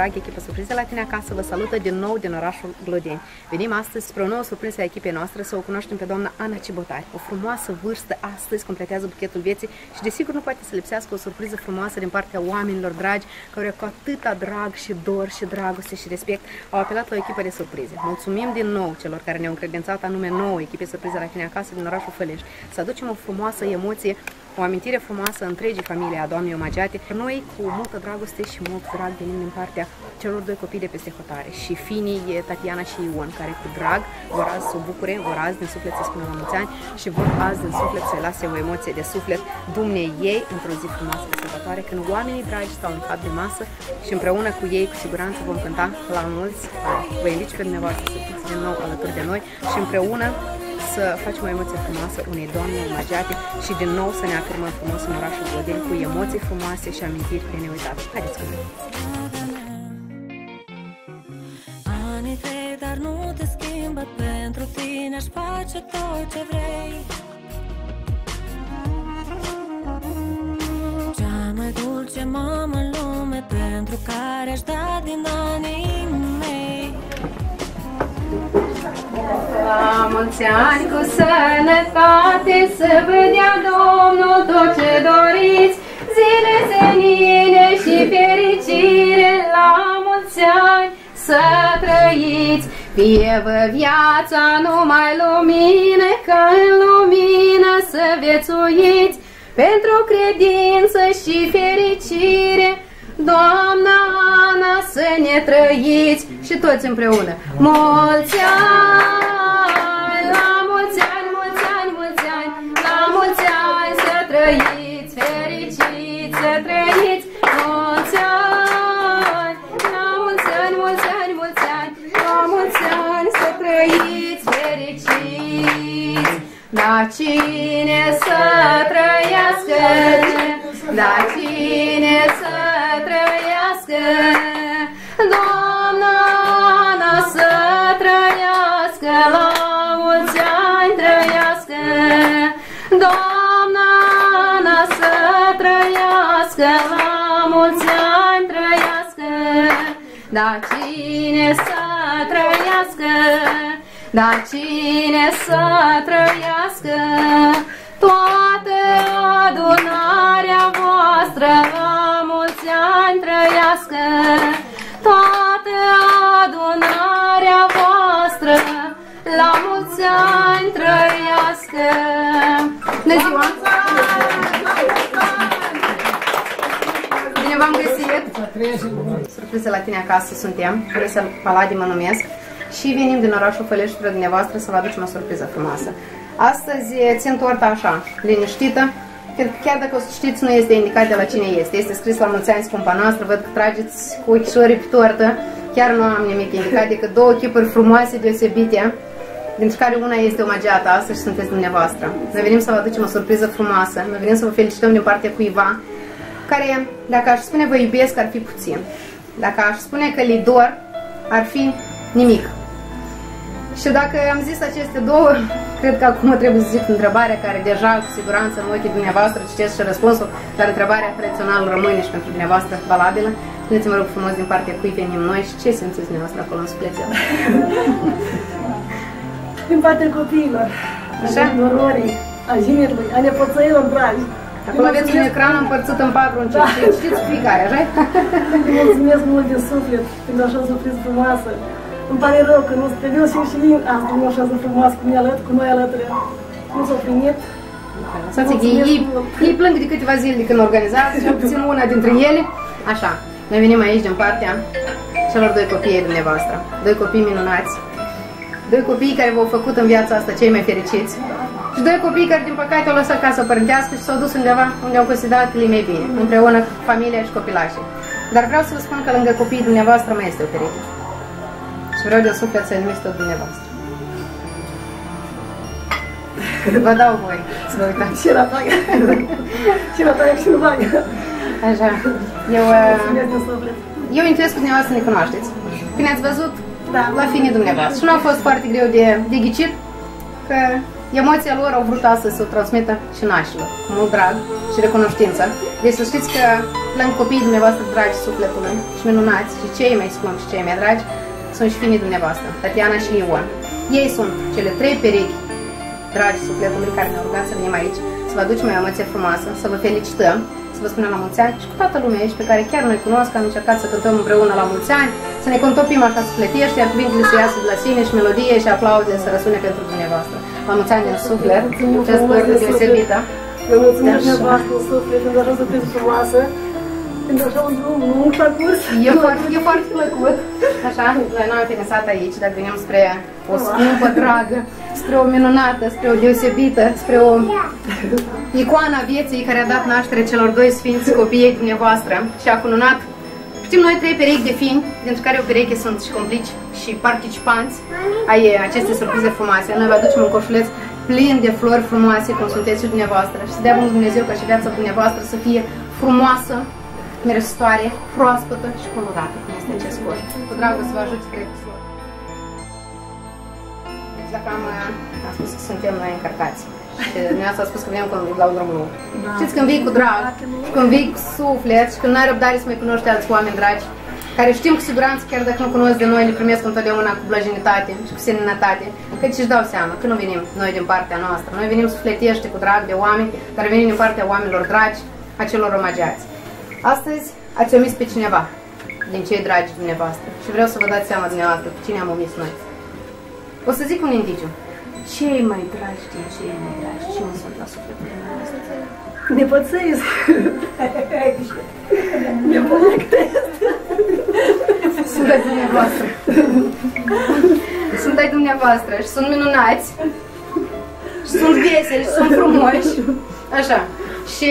dragi prieteni, cu dragi echipă surpriză la tine acasă, vă salută din nou din orașul Glodeni. Venim astăzi spre o nouă surpriză a echipei noastre să o cunoaștem pe doamna Ana Cibotari. O frumoasă vârstă astăzi completează buchetul vieții și desigur nu poate să lipsească o surpriză frumoasă din partea oamenilor dragi care cu atâta drag și dor și dragoste și respect au apelat la o echipă de surprize. Mulțumim din nou celor care ne-au încredințat anume nouă echipe surpriză la tine acasă din orașul Fălești. Să aducem o frumoasă emoție o amintire frumoasă întregii familii a doamnei omagiate. Noi, cu multă dragoste și mult drag, venim din partea celor doi copii de peste hotare și finii Tatiana și Ion, care cu drag vor azi să o bucure, vor azi din suflet să spună la mulți ani și vor azi din suflet să-i lase o emoție de suflet dumnei ei într-o zi frumoasă de sărbătoare, când oamenii dragi stau în cap de masă și împreună cu ei, cu siguranță, vom cânta la mulți. Vă invit pe dumneavoastră să fiți din nou alături de noi și împreună să facem o emoție frumoasă unei doamne omagiate și din nou să ne afirmăm frumos în orașul Bodeni cu emoții frumoase și amintiri de neuitat. Haideți cu noi! Anii trei, dar nu te schimbă Pentru tine aș face tot ce vrei Cea mai dulce mamă în lume Pentru care aș da din anii mei La mulți ani cu sănătate Să vă dea Domnul tot ce doriți. Zile senine și fericire La mulți ani să trăiți. Fie vă viața numai lumină Ca în lumină să viețuiți. Pentru credință și fericire Doamna Ana să ne trăiți și toți împreună. Mulți ani, la mulți ani, mulți ani, mulți ani, la mulți ani să trăiți, fericiți să trăiți. Mulți ani, la mulți ani, mulți ani, mulți ani, la mulți ani să trăiți, fericiți. Da cine să trăiască, da cine să trăiască, Doamna Ana să trăiască, la mulți ani trăiască, Doamna Ana să trăiască, la mulți ani trăiască, da cine să trăiască, da cine să trăiască, toată adunarea voastră la mulți ani trăiască, toată adunarea voastră la mulți ani trăiască. Bună ziua! Bine v-am găsit! Surpriză la tine acasă suntem, Marisa Paladi mă numesc și venim din orașul Fălești spre dumneavoastră să vă aducem o surpriză frumoasă. Astăzi țin torta așa, liniștită, pentru că chiar dacă o să știți, nu este indicat de la cine este. Este scris la mulți ani scumpa noastră, văd că trageți cu ochișorii pe tortă. Chiar nu am nimic indicat decât două chipuri frumoase, deosebite, dintre care una este omagiată astăzi și sunteți dumneavoastră. Noi venim să vă aducem o surpriză frumoasă, noi venim să vă felicităm din partea cuiva, care, dacă aș spune vă iubesc, ar fi puțin. Dacă aș spune că li dor, ar fi nimic. Și dacă am zis aceste două, cred că acum trebuie să zic întrebarea care deja cu siguranță în ochii dumneavoastră citesc și răspunsul, dar întrebarea tradițională rămâne și pentru dumneavoastră valabilă. Spuneți-mă rog frumos din partea cui venim noi și ce simțiți dumneavoastră acolo în sufletel. Din partea copiilor, Așa? a nororii, a jinerului, a nepoțăilor dragi. Acolo aveți un ecran împărțit în patru încerci. Știți fiecare, așa? Îi mulțumesc mult din suflet pentru așa surpriză frumoasă. Îmi pare rău că nu trebuie să fiu și vin asta nu așa frumoasă cu noi alături, cu noi alături. Nu s-au primit. Să zic, ei, ei plâng de câteva zile de când organizați, cel puțin una dintre ele. Așa, noi venim aici din partea celor doi copii ai dumneavoastră. Doi copii minunați. Doi copii care v-au făcut în viața asta cei mai fericiți. Și doi copii care, din păcate, au lăsat casa părintească și s-au dus undeva unde au considerat că le mai bine, împreună cu familia și copilașii. Dar vreau să vă spun că lângă copiii dumneavoastră mai este o pereche. Și vreau de suflet să numiți tot dumneavoastră. Vă dau voi să vă uitați. Și la bagă. Și la bagă și la bagă. Așa. Eu, uh, Mulțumesc din suflet. eu intuiesc că dumneavoastră ne cunoașteți. Când ați văzut Da. la finii dumneavoastră. Și nu a fost foarte greu de, de ghicit că Emoția lor au vrut astăzi să o transmită și nașilor, cu mult drag și recunoștință. Deci să știți că plâng copiii dumneavoastră dragi sufletului și minunați și cei mai scumpi și cei mai dragi sunt și finii dumneavoastră, Tatiana și Ion. Ei sunt cele trei perechi dragi sufletului care ne-au rugat să venim aici, să vă aducem o emoție frumoasă, să vă felicităm, să vă spunem la mulți ani și cu toată lumea aici pe care chiar noi cunosc, am încercat să cântăm împreună la mulți ani, să ne contopim așa sufletești, iar cuvintele să iasă de la sine și melodie și aplauze să răsune pentru dumneavoastră. La mulți ani din suflet, ce spărtă deosebită. Vă mulțumesc dumneavoastră în suflet, pentru așa sunteți frumoasă, pentru așa un drum lung parcurs. E foarte, e foarte plăcut. Așa, noi nu am finisat aici, dar venim spre o scumpă dragă, spre o minunată, spre o deosebită, spre o icoana vieții care a dat naștere celor doi sfinți copiii dumneavoastră și a cununat Știm noi trei perechi de fini, dintre care o pereche sunt și complici și participanți ai aceste surprize frumoase. Noi vă aducem un coșuleț plin de flori frumoase, cum sunteți și dumneavoastră. Și să dea Bunul Dumnezeu ca și viața dumneavoastră să fie frumoasă, meritoare, proaspătă și colorată, cum este acest coș. Cu dragul să vă ajut spre flori. Deci dacă am, am spus că suntem noi încărcați. Și dumneavoastră a spus că venim la un drum lung. Da. Știți când vii cu drag, și când vii cu suflet, și când n-ai răbdare să mai cunoști alți oameni dragi, care știm cu siguranță, chiar dacă nu cunosc de noi, le primesc întotdeauna cu blajinitate și cu seninătate, că își dau seama că nu venim noi din partea noastră. Noi venim sufletește cu drag de oameni, care venim din partea oamenilor dragi, a celor omageați. Astăzi ați omis pe cineva din cei dragi dumneavoastră și vreau să vă dați seama dumneavoastră pe cine am omis noi. O să zic un indiciu. Cei mai dragi din cei mai dragi, ce nu sunt la sufletul dumneavoastră? Nepățesc. Nepățesc. Sunt ai dumneavoastră. Sunt ai dumneavoastră și sunt minunați. Și sunt veseli, și sunt frumoși. Așa. Și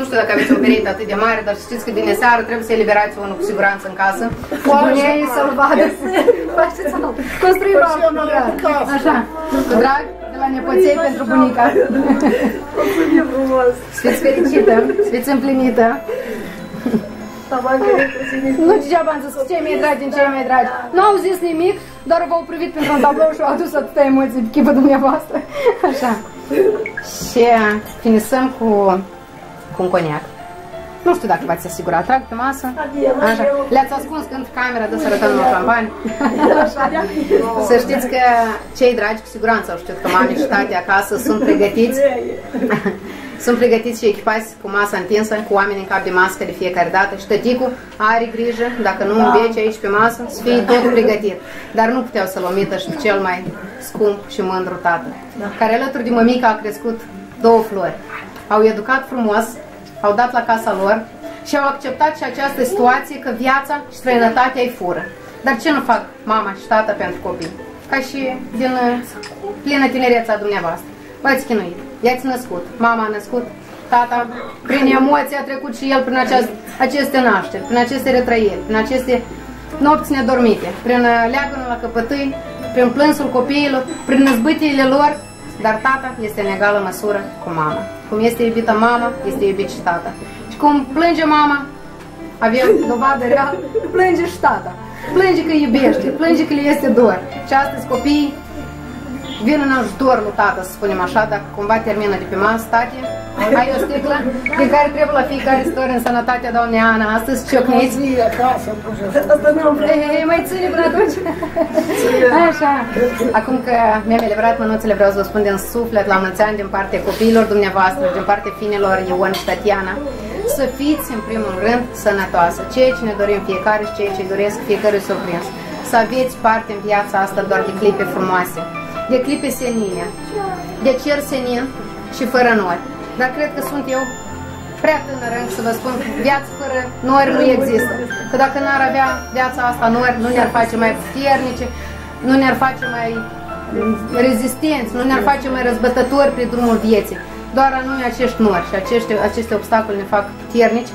nu știu dacă aveți o perete atât de mare, dar știți că din seară trebuie să eliberați unul cu siguranță în casă. Bunei să-l vadă. Faceți Construim o Așa. Cu drag de la nepoței pentru bunica. Mulțumim frumos. Fiți fericită, fiți împlinită. Nu degeaba am zis cei mai dragi din cei mai dragi. Nu au zis nimic, doar v-au privit pentru un tablou și au adus atâtea emoții pe chipă dumneavoastră. Așa. Și finisăm cu cu un coniac. Nu știu dacă v-ați asigurat. Trag pe masă. Așa. Le-ați ascuns când camera dă să arătăm un șampani. Să știți că cei dragi cu siguranță au știut că mami și tati acasă sunt pregătiți. sunt pregătiți și echipați cu masa întinsă, cu oameni în cap de mască de fiecare dată și tăticul are grijă, dacă nu înveci aici pe masă, să fie tot pregătit. Dar nu puteau să-l omită și cel mai scump și mândru tată, care alături de mămica a crescut două flori. Au educat frumos, au dat la casa lor și au acceptat și această situație că viața și străinătatea îi fură. Dar ce nu fac mama și tata pentru copii? Ca și din uh, plină tinereța dumneavoastră. V-ați chinuit, i-ați născut, mama a născut, tata, prin emoții a trecut și el prin aceast, aceste nașteri, prin aceste retrăieri, prin aceste nopți nedormite, prin uh, leagănul la căpătâi, prin plânsul copiilor, prin năzbâtiile lor, dar tata este în egală măsură cu mama. Cum este iubită mama, este iubit și tata. Și cum plânge mama, avem dovadă reală, plânge și tata. Plânge că iubește, plânge că le este dor. Și astăzi copiii vin în ajutor lui tată, să spunem așa, dacă cumva termină de pe masă, tati, ai o sticlă din care trebuie la fiecare stări în sănătatea doamnei Ana. Astăzi ciocniți. Ei, mai ține până atunci? Așa. Acum că mi-am elibrat mânuțele, vreau să vă spun din suflet la mulți ani din partea copiilor dumneavoastră, din partea finilor Ion și Tatiana, să fiți în primul rând sănătoasă. Ceea ce ne dorim fiecare și ceea ce doresc fiecare surprins. Să aveți parte în viața asta doar de clipe frumoase, de clipe senine, de cer senin și fără nori dar cred că sunt eu prea tânără să vă spun, viață fără nori nu există. Că dacă n-ar avea viața asta nori, nu ne-ar face mai puternice, nu ne-ar face mai rezistenți, nu ne-ar face mai răzbătători pe drumul vieții. Doar anume acești nori și aceste, aceste obstacole ne fac puternici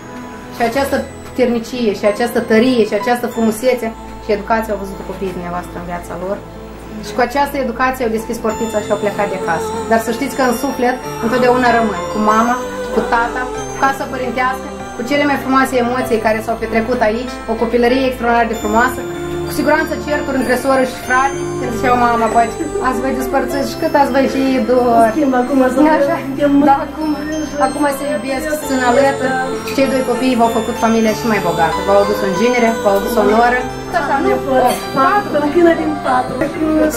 și această puternicie și această tărie și această frumusețe și educație au văzut copiii dumneavoastră în viața lor. Și cu această educație au deschis portița și au plecat de casă. Dar să știți că în suflet întotdeauna rămân cu mama, cu tata, cu casa părintească, cu cele mai frumoase emoții care s-au petrecut aici, o copilărie extraordinar de frumoasă, cu siguranță certuri între soră și frate, când ziceau mama, poate, ați vă despărțiți și cât ați vă fi dor. Schimb acum să Așa, da, acum, acum se iubesc, se țin alături și cei doi copii v-au făcut familia și mai bogată. V-au adus o inginere, v-au adus o noră. Așa, Nu pot. Patru, până din patru.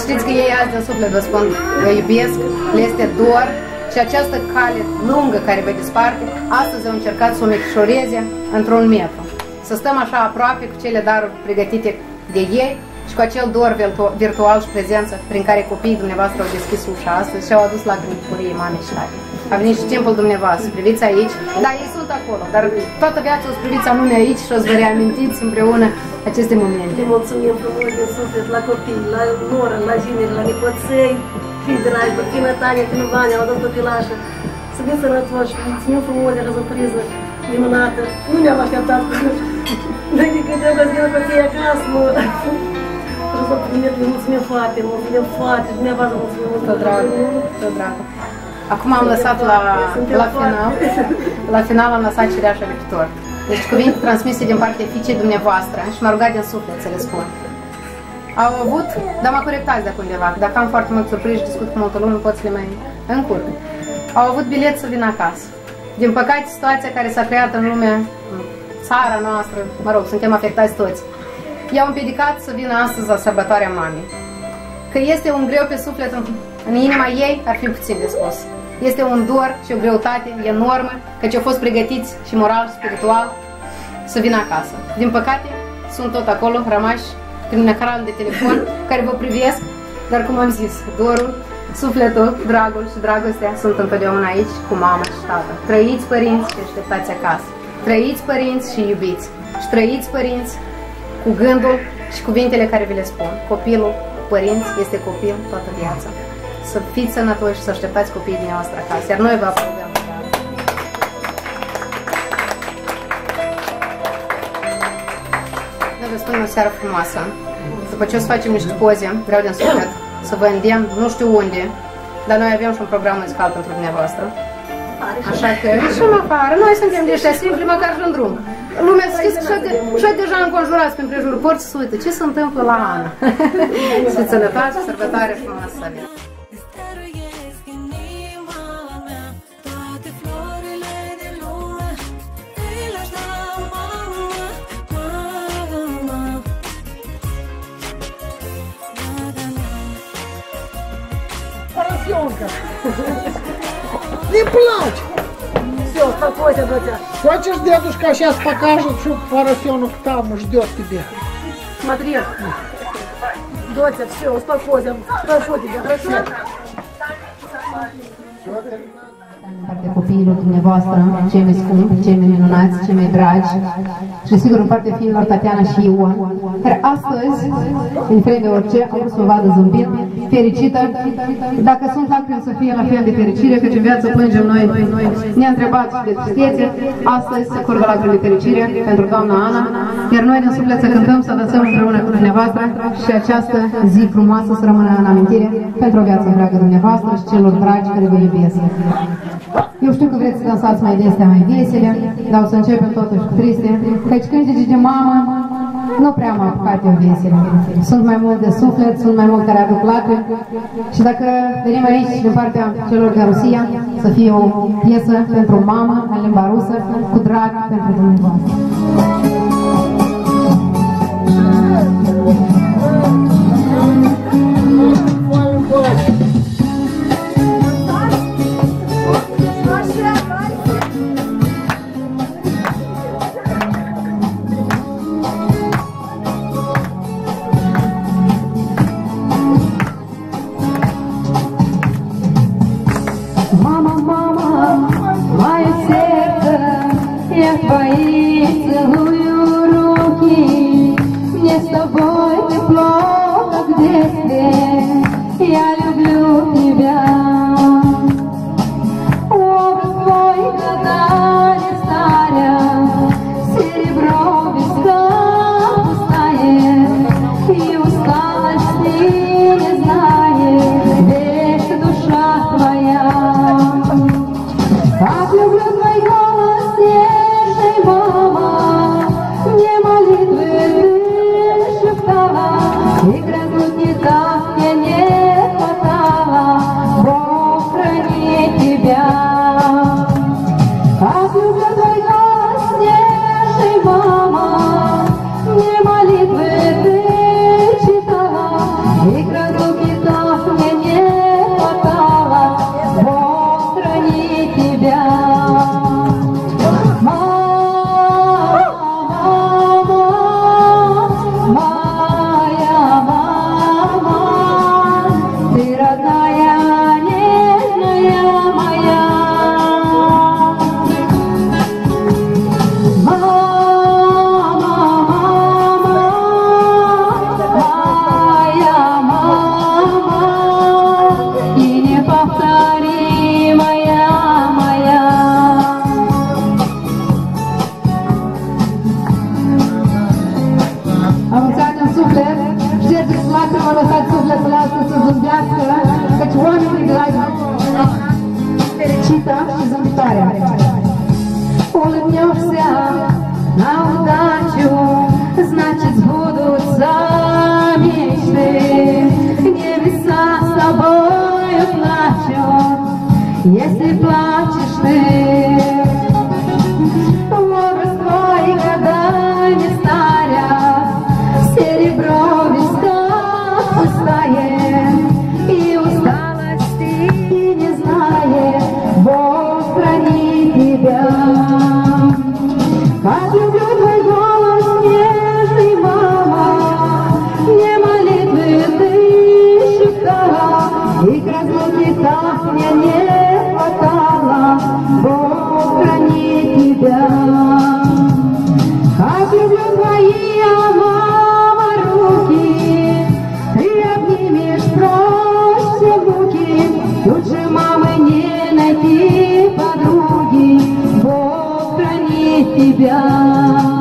Știți că ei azi din suflet vă spun, vă iubesc, le este dor și această cale lungă care vă desparte, astăzi au încercat să o micșoreze într-un metru. Să stăm așa aproape cu cele daruri pregătite de ei și cu acel dor virtu- virtual și prezență prin care copiii dumneavoastră au deschis ușa astăzi și au adus la bucurie mamei și tate. A venit și timpul dumneavoastră, priviți aici, da, ei sunt acolo, dar toată viața o să priviți anume aici și o să vă reamintiți împreună aceste momente. Le mulțumim frumos din suflet la copii, la noră, la jineri, la nepoței, fii dragi, pe fină Tania, fină Vania, la tot copilașă. Să fim sănătoși, mulțumim frumos de la surpriză minunată. Nu ne-am așteptat cu Noi de când trebuie să vină copiii acasă, mă. Trebuie să primit, le mulțumim foarte, mulțumim foarte, dumneavoastră mulțumim mult. Tot dragă, tot dragă. Acum am lăsat la, la final, la final am lăsat cireașa de pe tort. Deci cuvinte transmise din partea fiicei dumneavoastră și m-a rugat din suflet să le spun. Au avut, dar m-a corectat de undeva, că dacă am foarte mult surprizi și discut cu multă lume, pot să le mai încurc. Au avut bilet să vină acasă. Din păcate, situația care s-a creat în lume, în țara noastră, mă rog, suntem afectați toți, i-au împiedicat să vină astăzi la sărbătoarea mamei. Că este un greu pe suflet în, în inima ei, ar fi puțin de spus. Este un dor și o greutate enormă, căci au fost pregătiți și moral și spiritual să vină acasă. Din păcate, sunt tot acolo, rămași prin un ecran de telefon, care vă privesc, dar cum am zis, dorul, sufletul, dragul și dragostea sunt întotdeauna aici cu mama și tată. Trăiți părinți și așteptați acasă. Trăiți părinți și iubiți. Și trăiți părinți cu gândul și cuvintele care vi le spun. Copilul, părinți, este copil toată viața. Să fiți sănătoși și să așteptați copiii dumneavoastră acasă. Iar noi vă aplaudăm. Noi vă spunem o seară frumoasă. După ce o să facem niște poze, vreau din suflet să vă îndemn, nu știu unde, dar noi avem și un program muzical pentru dumneavoastră. Așa că și în afară, noi suntem de ăștia simpli, măcar și în drum. Lumea să știți că și de, și deja înconjurați prin prejurul porții să uite ce se întâmplă la Ana. și sănătate, sărbătoare frumoasă să aveți. Îți dăruiesc inima mea Toate florile din lume Îi lași da mama, mama Da, da, da Поросенка. Не плачь. Все, успокойся, доча. Хочешь, дедушка сейчас покажет, что поросенок там ждет тебя. Смотри. Доча, все, успокойся. Прошу тебя, хорошо? Din partea copiilor dumneavoastră, cei mai scumpi, cei mai minunați, cei mai dragi și sigur în partea fiilor Tatiana și Ioan, care astăzi, indiferent de orice, au vrut să vă vadă zâmbind, fericită. Dacă sunt lacrimi să fie la fel de fericire, căci în viață plângem noi, ne-a întrebat și de tristețe, astăzi se curgă lacrimi de fericire pentru doamna Ana, iar noi din suflet să cântăm, să dansăm împreună cu dumneavoastră și această zi frumoasă să rămână în amintire pentru o viață întreagă dumneavoastră și celor dragi care vă iubesc. Eu știu că vreți să dansați mai destea, mai vesele, dar o să începem totuși cu triste, căci cântece de mamă nu prea am apucat eu vesele. Sunt mai mult de suflet, sunt mai mult care aduc lacrimi și dacă venim aici din partea celor din Rusia, să fie o piesă pentru mamă, în limba rusă, cu drag pentru dumneavoastră. Thank you. 表。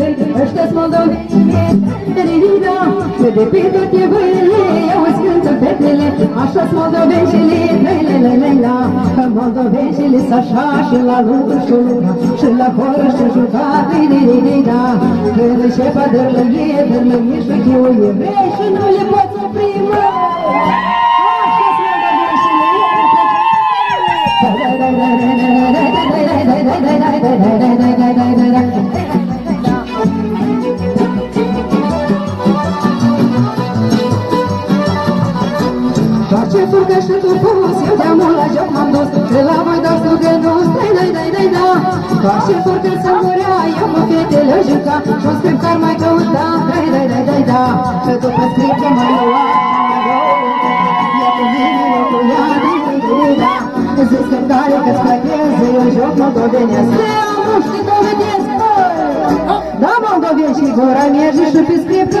De plăcări Ăștia sunt moldoveni Rida, și de pe toate văile Eu îți cântă fetele Așa sunt moldoveni și le le le le la Moldoveni și le așa și la lucru și luca Și la horă și jucat Di di di di da Când și pe dărlăie Dărlăie și chiuie Vrei și nu le poți opri mă Așa sunt moldoveni și le Furcă și tu pus, eu de amul la joc m-am dus De la voi dau stu de dus, dai dai dai da. Face furcă să murea, eu cu fetele juca Și-o scrip că ar mai căuta, dai dai dai dai da. Și după scripte mă lua E cu mine, eu cu ea, dai dai dai da Zis că tare că-ți plătesc, eu joc moldovenesc Eu nu știu dovedesc, da moldovenci și gura merge și pe scripte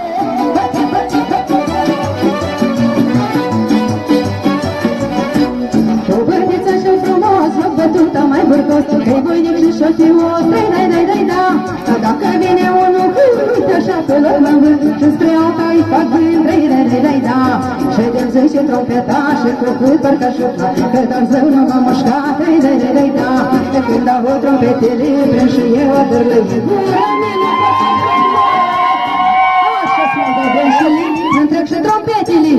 zâi și trompeta și cu flutări ca și flaca dar zău nu m-am mușcat, ei de de de da. De când au trompetele, prin și eu o dârlăi Așa se mai vedem și limbi, întreg și trompetele.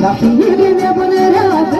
La fiire mi-a bună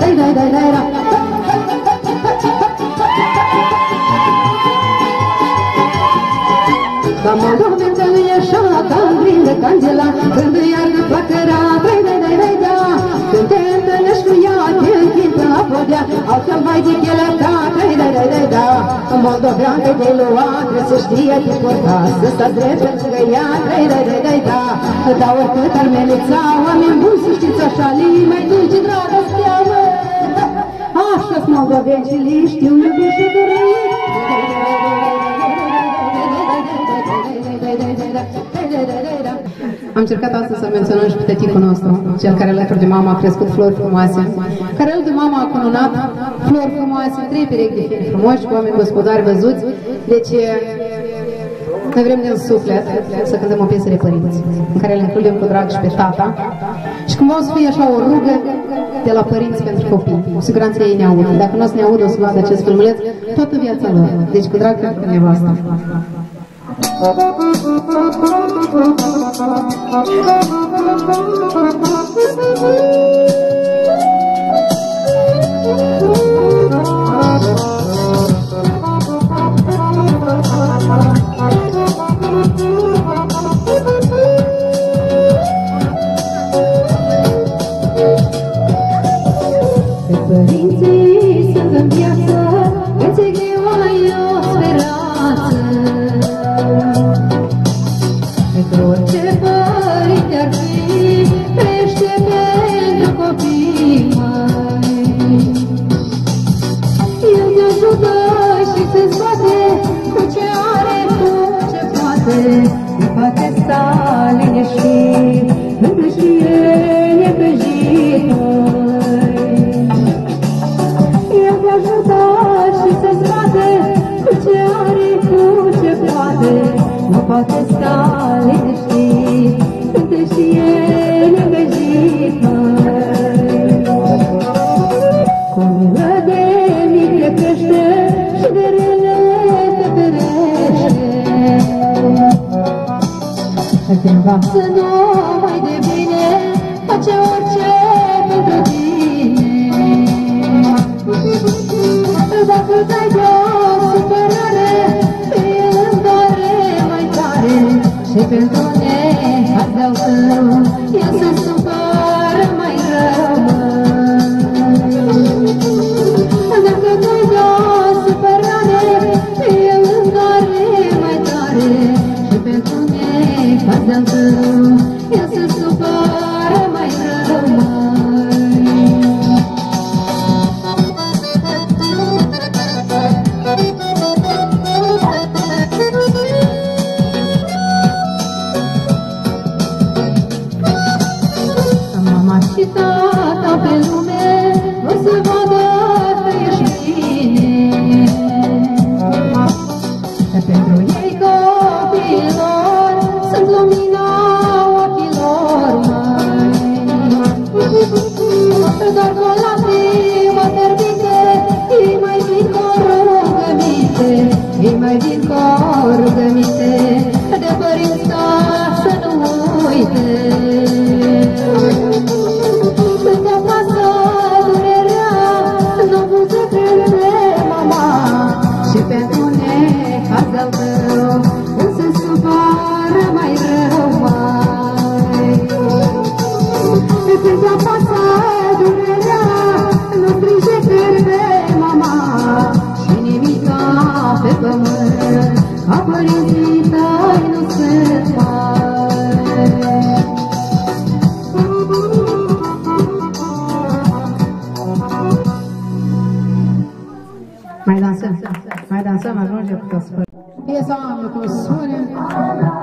dai, dai, dai, dai, Ca moldoveni că nu e așa, ca împrinde candela, când îi ardă flacăra, dai, dai, dai, dai, da. Când te întâlnești cu ea, te închid pe la podea, altfel mai de chelea ta, dai, dai, dai, dai, da. Moldovean că de luat, trebuie să știe te porta, să sta drept lângă ea, dai, dai, dai, dai, da. Dar oricât ar melița, oameni buni să știți așa, lii mai moldoveni și lii știu iubi și durit. Am încercat astăzi să menționăm și pe tăticul nostru, cel care alături de mama a crescut flori frumoase, care alături de mama a cununat flori frumoase, trei perechi de fini frumoși, cu oameni gospodari văzuți. Deci, noi vrem din suflet să cântăm o piesă de părinți, în care le includem cu drag și pe tata. Și cumva o să fie așa o rugă de la părinți pentru copii. Cu siguranță ei ne aud. Dacă nu o să ne aud, o să vadă acest filmuleț toată viața lor. Deci cu drag pentru nevasta. Pe también. Te învață numai de bine, face orice pentru tine. Dacă dai de o supărare, pe el îmi doare mai tare și pentru nehazeau tău, el se 안样子. Ajunge cu tot spăr. Piesa oameni cum spune,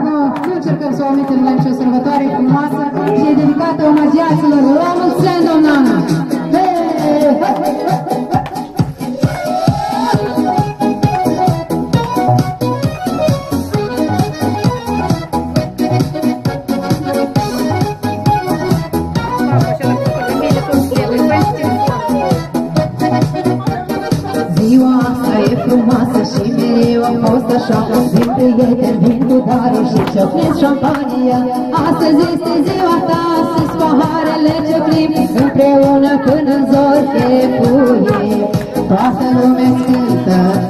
nu, nu încercăm să o omitem la nicio sărbătoare frumoasă și e dedicată omagiaților. La mulți ani, doamna Ana! Pájaro mezquita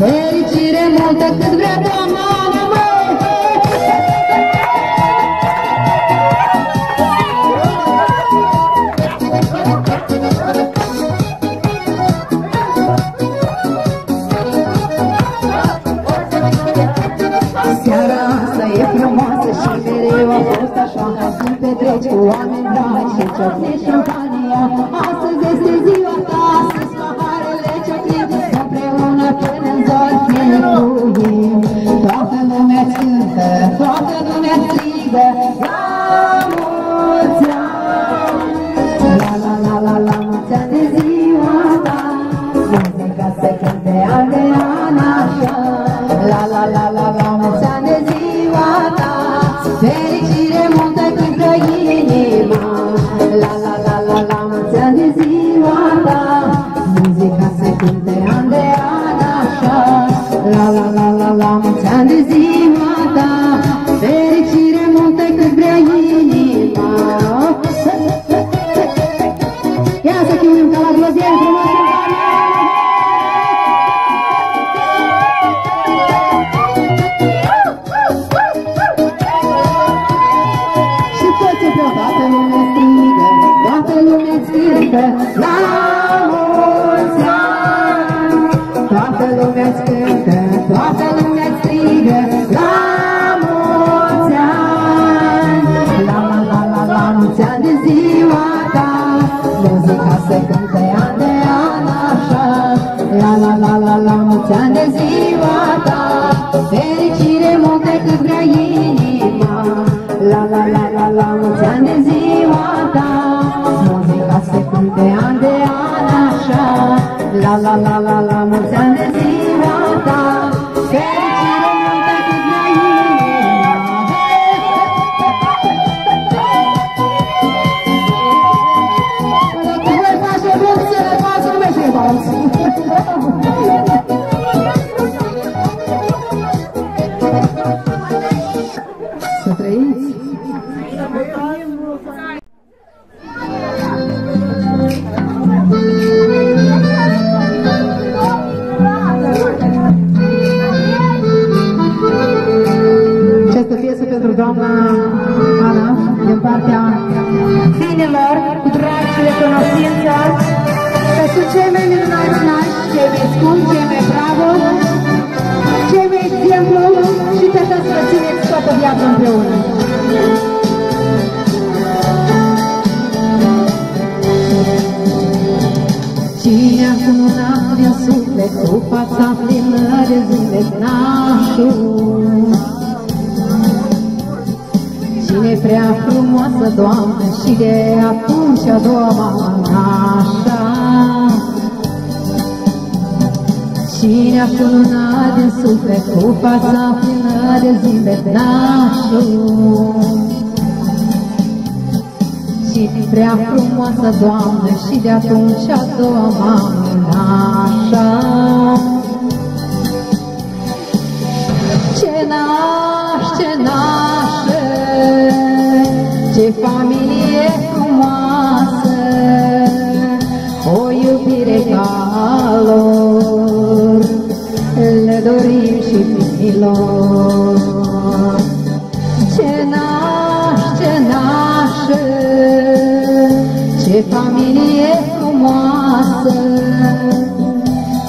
Верить и ремонт, как изградом, pé la la la la. cei mai minunați nași, cei mai scumpi, cei mai bravo, cei mai exemplu și tătăți să țineți toată viața împreună. Cine acum n-avea suflet, cu fața plină de zâmbet nașul, Cine prea frumoasă, Doamne, și de atunci a doua m-a Mintea cununat din suflet, cu fața plină de zile nașul. Și prea frumoasă, doamnă și de atunci a doua mamă nașa. Ce naș, ce nașe, ce familie Ce familie frumoasă,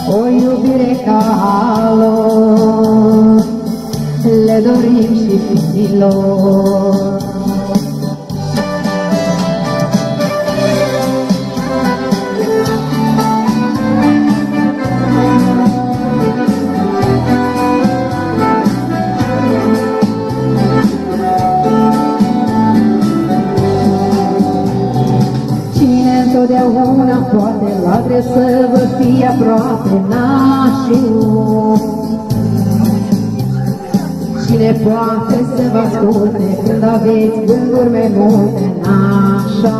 o iubire ca lor, le dorim și fiilor. Trebuie să vă fie aproape nașul Cine poate să vă asculte Când aveți gânduri mai multe Nașa?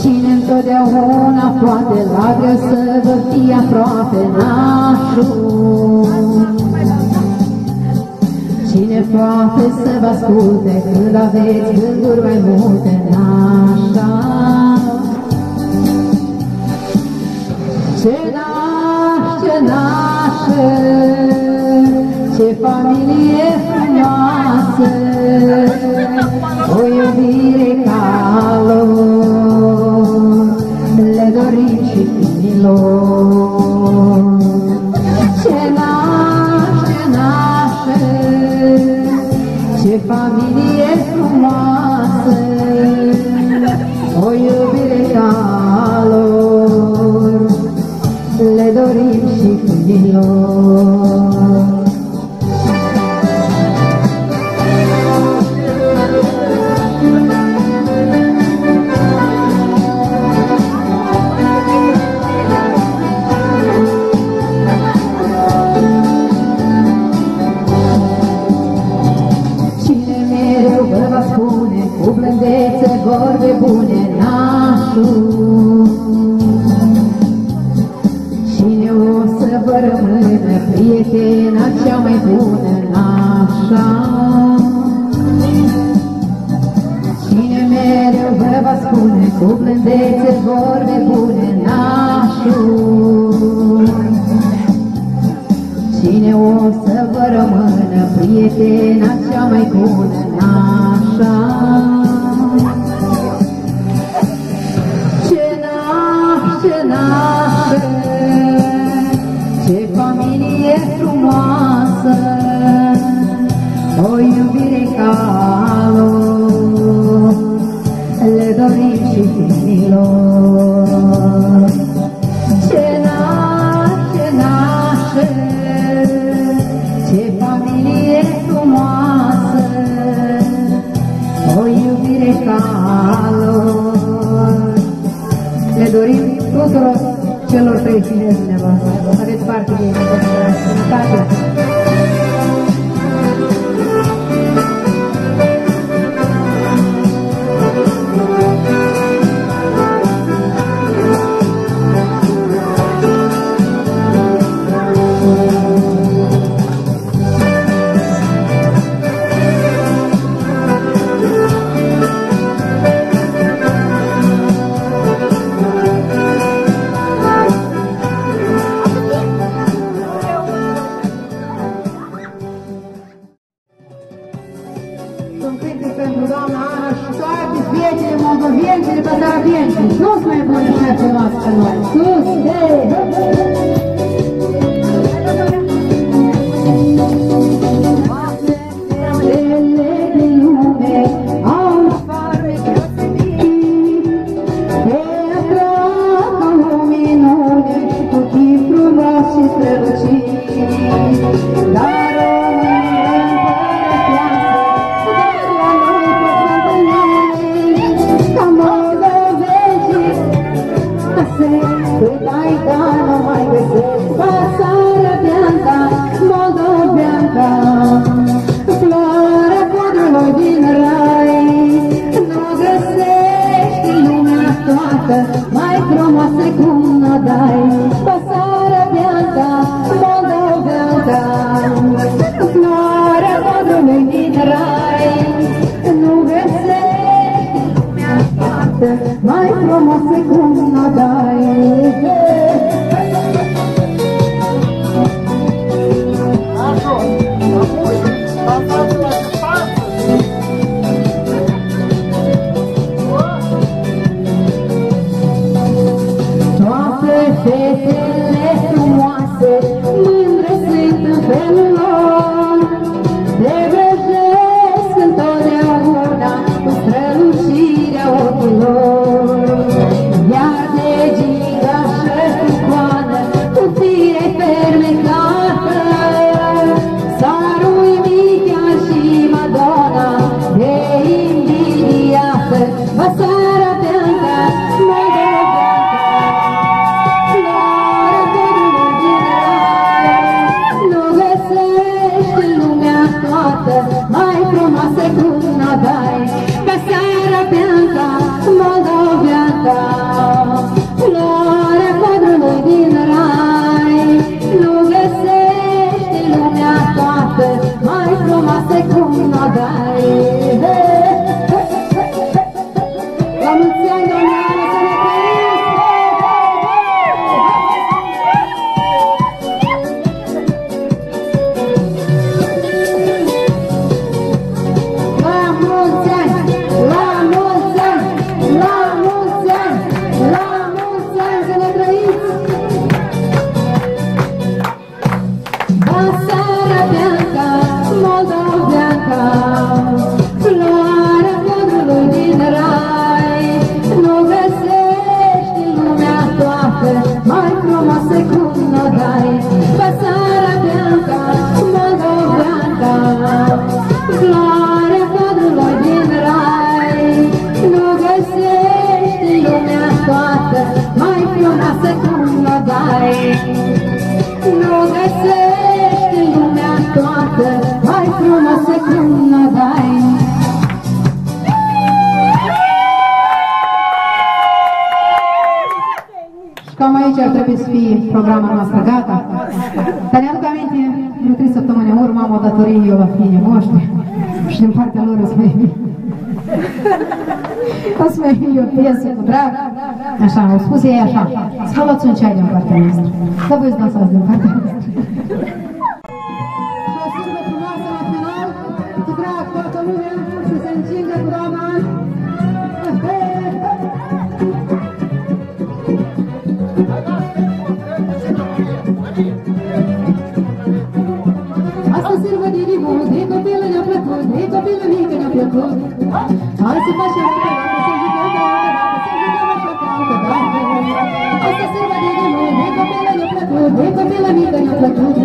Cine întotdeauna poate La greu să vă fie aproape nașul Cine poate să vă asculte Când aveți gânduri mai multe Nașa? Cielaście nasze, ce familie frumoasă, o iubire ca lor, le dorim și finilor. Cielaște naše, ce familie frumoasă, fi programa noastră gata. Dar ne aduc aminte, eu trei săptămâni în urmă am o datorie eu la fiii noștri și din partea lor îți mai Îți mai vii o piesă cu drag. Așa, au spus ei așa. Să vă luați un ceai din partea noastră. Să vă dansați din partea noastră. la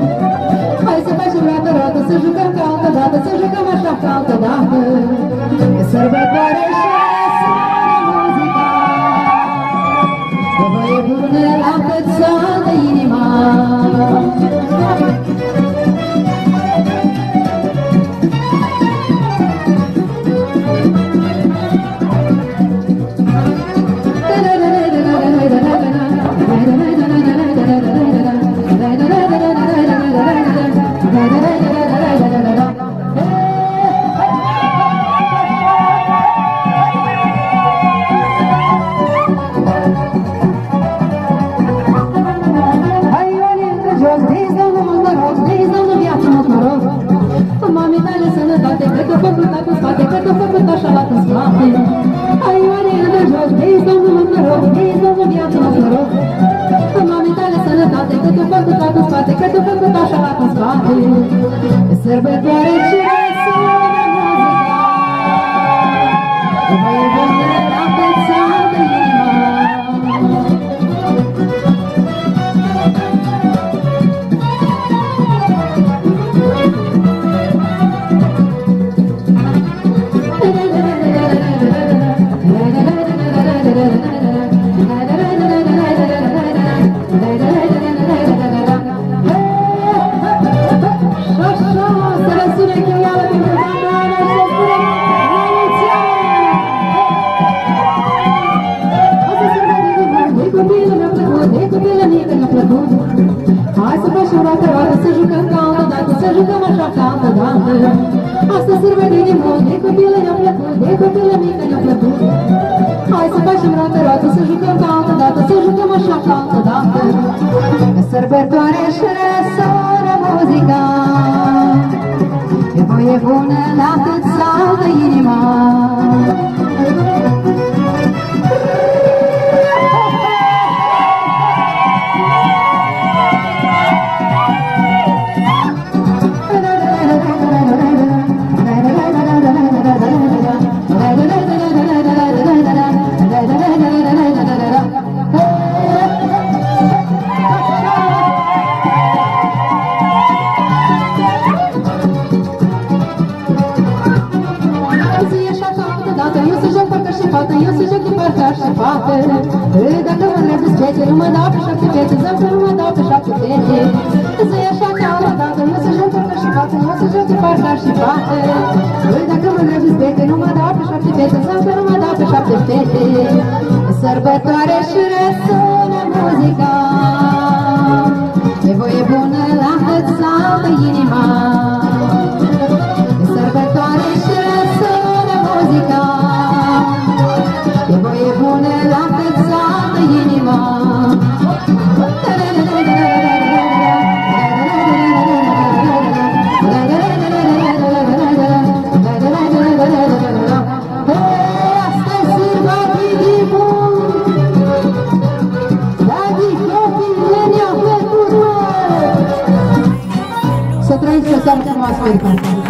Asta sărbătorim mult, de copilă ne-a plăcut, de copilă mică ne-a plăcut. Hai să facem roată, roată, să jucăm ca altă dată, să jucăm așa ca altă dată. Sărbătorește-ne să はい、は、